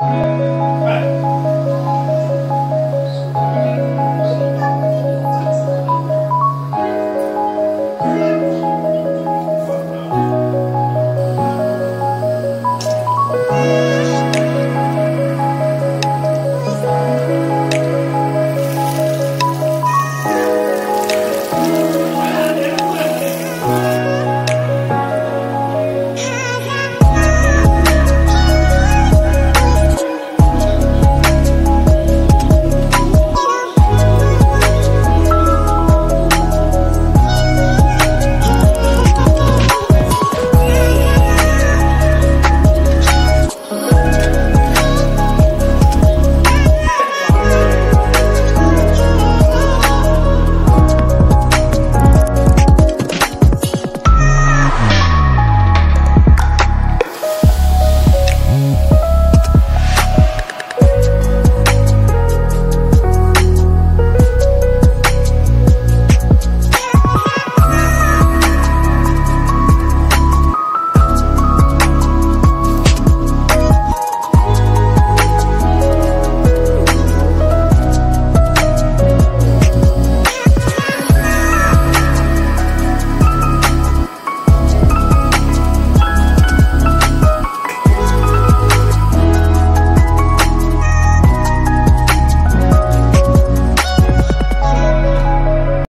Right.